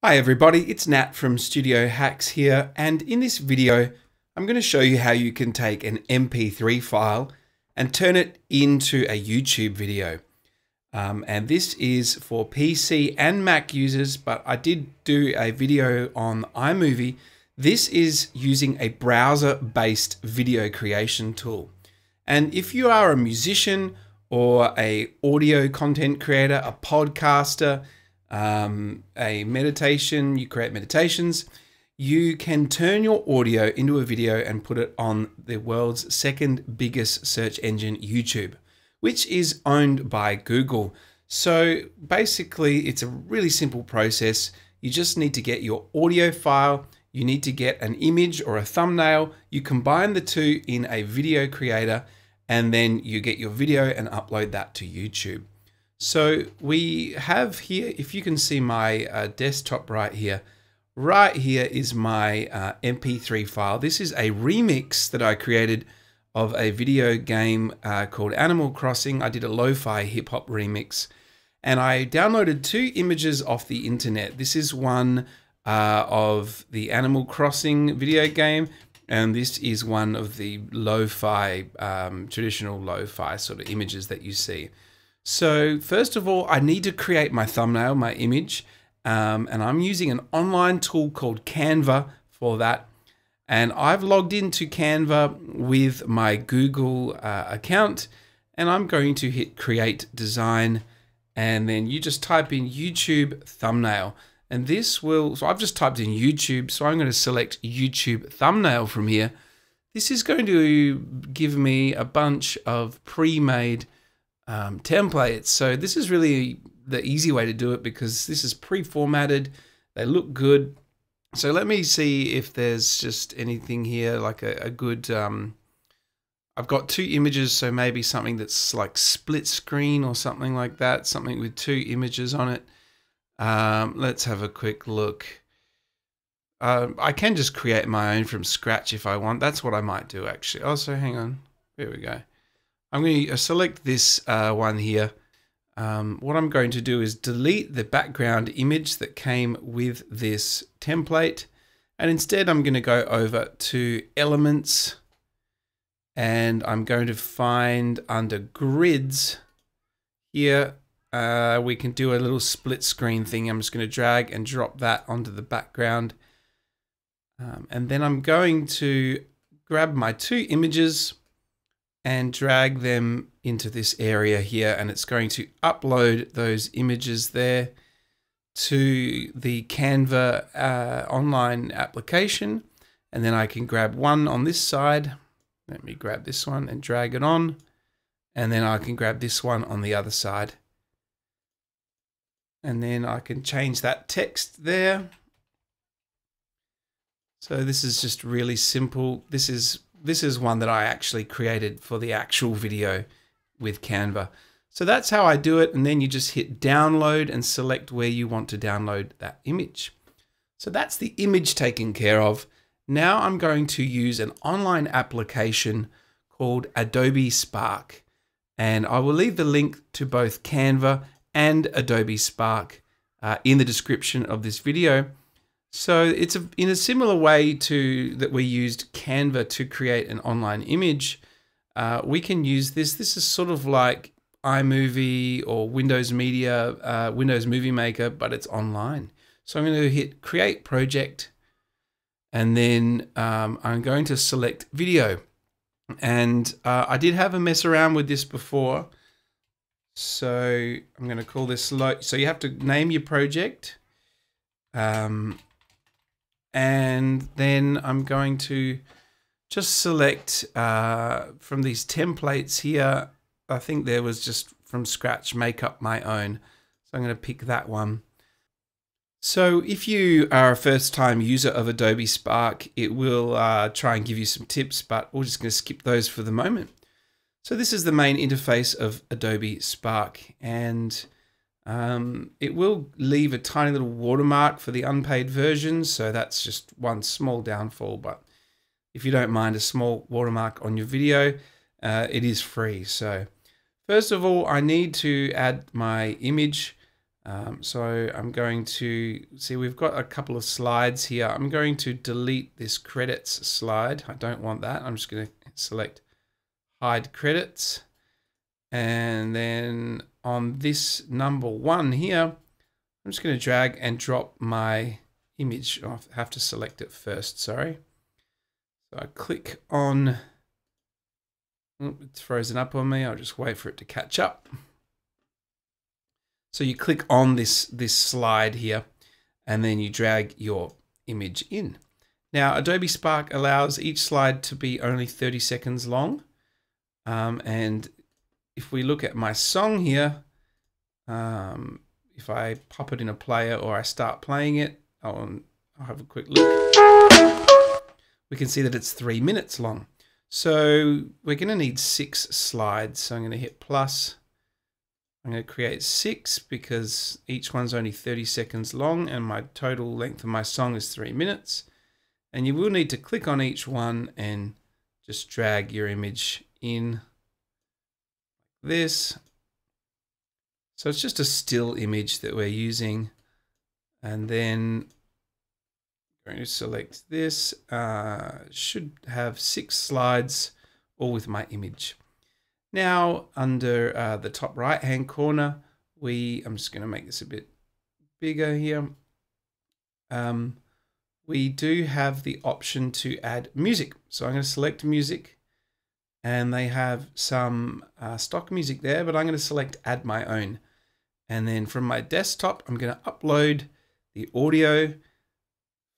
Hi everybody, it's Nat from Studio Hacks here and in this video I'm going to show you how you can take an MP3 file and turn it into a YouTube video. Um, and this is for PC and Mac users but I did do a video on iMovie. This is using a browser based video creation tool. And if you are a musician or a audio content creator, a podcaster, um, a meditation, you create meditations, you can turn your audio into a video and put it on the world's second biggest search engine, YouTube, which is owned by Google. So basically, it's a really simple process. You just need to get your audio file, you need to get an image or a thumbnail, you combine the two in a video creator, and then you get your video and upload that to YouTube. So we have here, if you can see my uh, desktop right here, right here is my uh, MP3 file. This is a remix that I created of a video game uh, called Animal Crossing. I did a lo-fi hip hop remix and I downloaded two images off the internet. This is one uh, of the Animal Crossing video game and this is one of the lo-fi, um, traditional lo-fi sort of images that you see. So first of all, I need to create my thumbnail, my image, um, and I'm using an online tool called Canva for that. And I've logged into Canva with my Google uh, account, and I'm going to hit create design, and then you just type in YouTube thumbnail. And this will, so I've just typed in YouTube, so I'm going to select YouTube thumbnail from here. This is going to give me a bunch of pre-made um, templates. So this is really the easy way to do it because this is pre-formatted. They look good. So let me see if there's just anything here like a, a good. Um, I've got two images, so maybe something that's like split screen or something like that. Something with two images on it. Um, let's have a quick look. Uh, I can just create my own from scratch if I want. That's what I might do actually. Also, hang on. There we go. I'm going to select this uh, one here. Um, what I'm going to do is delete the background image that came with this template. And instead I'm going to go over to elements and I'm going to find under grids here, uh, we can do a little split screen thing. I'm just going to drag and drop that onto the background. Um, and then I'm going to grab my two images and drag them into this area here. And it's going to upload those images there to the Canva uh, online application. And then I can grab one on this side. Let me grab this one and drag it on. And then I can grab this one on the other side. And then I can change that text there. So this is just really simple. This is this is one that I actually created for the actual video with Canva. So that's how I do it. And then you just hit download and select where you want to download that image. So that's the image taken care of. Now I'm going to use an online application called Adobe Spark. And I will leave the link to both Canva and Adobe Spark uh, in the description of this video. So it's a, in a similar way to that we used Canva to create an online image. Uh, we can use this. This is sort of like iMovie or Windows Media, uh, Windows Movie Maker, but it's online. So I'm going to hit Create Project, and then um, I'm going to select Video. And uh, I did have a mess around with this before. So I'm going to call this, so you have to name your project. Um, and then I'm going to just select uh, from these templates here. I think there was just from scratch make up my own. So I'm going to pick that one. So if you are a first time user of Adobe Spark, it will uh, try and give you some tips, but we're just going to skip those for the moment. So this is the main interface of Adobe Spark and um, it will leave a tiny little watermark for the unpaid version, so that's just one small downfall. But if you don't mind a small watermark on your video, uh, it is free. So first of all, I need to add my image. Um, so I'm going to see we've got a couple of slides here. I'm going to delete this credits slide. I don't want that. I'm just going to select hide credits. And then on this number one here, I'm just going to drag and drop my image. I have to select it first, sorry. So I click on, it's frozen up on me. I'll just wait for it to catch up. So you click on this, this slide here and then you drag your image in. Now Adobe Spark allows each slide to be only 30 seconds long. Um, and if we look at my song here, um, if I pop it in a player or I start playing it, I'll, I'll have a quick look. We can see that it's three minutes long. So we're going to need six slides. So I'm going to hit plus I'm going to create six because each one's only 30 seconds long and my total length of my song is three minutes. And you will need to click on each one and just drag your image in this. So it's just a still image that we're using. And then I'm going to select this. Uh, should have six slides all with my image. Now, under uh, the top right hand corner, we, I'm just going to make this a bit bigger here. Um, we do have the option to add music. So I'm going to select music and they have some uh, stock music there, but I'm going to select add my own. And then from my desktop, I'm going to upload the audio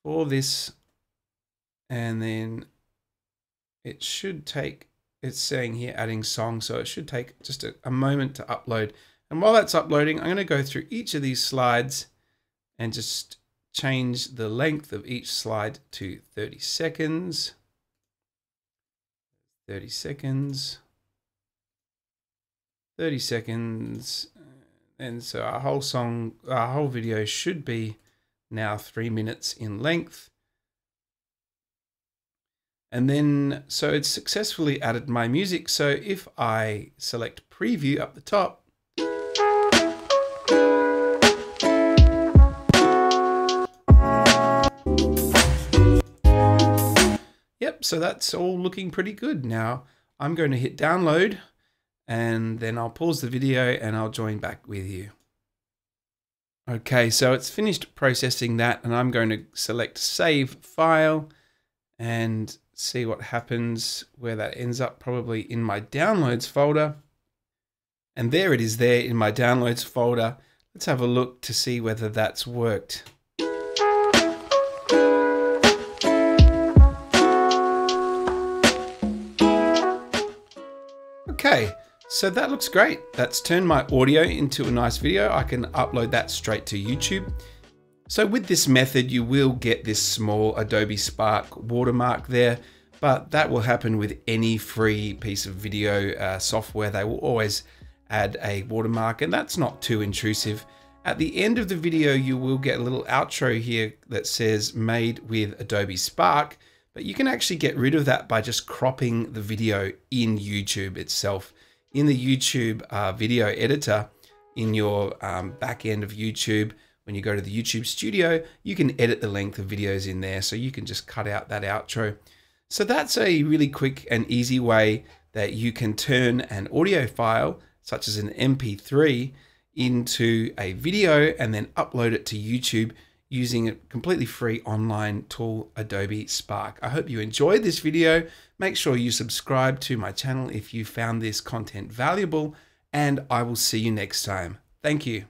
for this. And then it should take it's saying here adding song, so it should take just a, a moment to upload. And while that's uploading, I'm going to go through each of these slides and just change the length of each slide to 30 seconds. 30 seconds. 30 seconds. And so our whole song, our whole video should be now three minutes in length. And then, so it's successfully added my music. So if I select preview up the top, so that's all looking pretty good. Now I'm going to hit download and then I'll pause the video and I'll join back with you. Okay, so it's finished processing that and I'm going to select save file and see what happens where that ends up probably in my downloads folder. And there it is there in my downloads folder. Let's have a look to see whether that's worked. Okay, so that looks great. That's turned my audio into a nice video. I can upload that straight to YouTube. So with this method, you will get this small Adobe Spark watermark there, but that will happen with any free piece of video uh, software. They will always add a watermark and that's not too intrusive. At the end of the video, you will get a little outro here that says made with Adobe Spark, but you can actually get rid of that by just cropping the video in YouTube itself. In the YouTube uh, video editor, in your um, back end of YouTube, when you go to the YouTube studio, you can edit the length of videos in there. So you can just cut out that outro. So that's a really quick and easy way that you can turn an audio file, such as an MP3, into a video and then upload it to YouTube using a completely free online tool, Adobe Spark. I hope you enjoyed this video. Make sure you subscribe to my channel if you found this content valuable, and I will see you next time. Thank you.